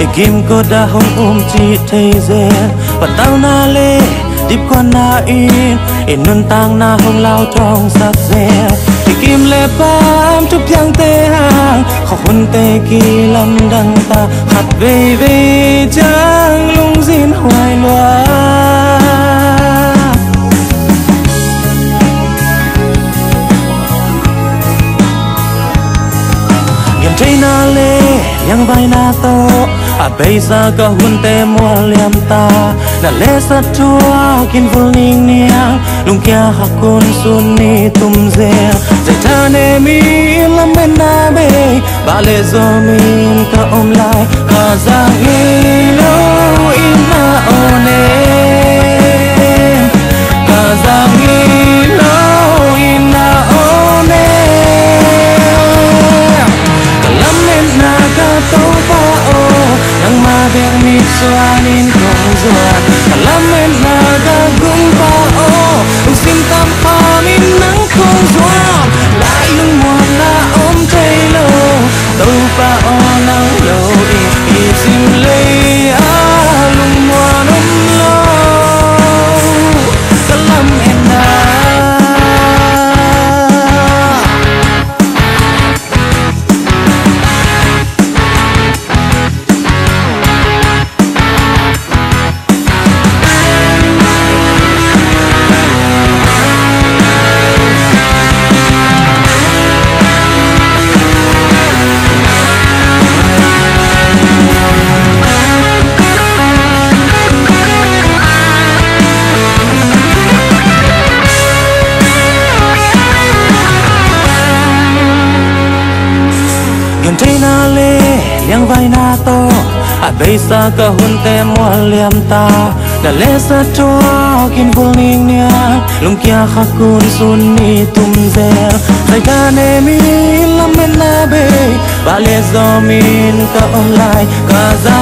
tên e kim có đã hồng ôm chi thấy dễ. Và tao na lê, tiếp con na in. E nun tang na hồng lao trong sắc dễ. E kim lê bám chụp giang tê hàng. Khó hun tê kỳ lâm đăng ta. Hạt về về chẳng lung xin hoài loa. Thấy na lê yang vai na to a bây giờ có hun tê mua liam ta. Na lê sa chua kin vul ning nia, lung kia hakun sun ni tum ze ze ta ne mi lam bên na be ba lê zo mi ka om lai ka za hi lo yang vai na to a bây sa ka hun te mo liam ta. Da le sa to kin vul ning nia lung kia kha kun sun ni tum zer sai ka ne mi lam men na be ba le zo min ka online ka za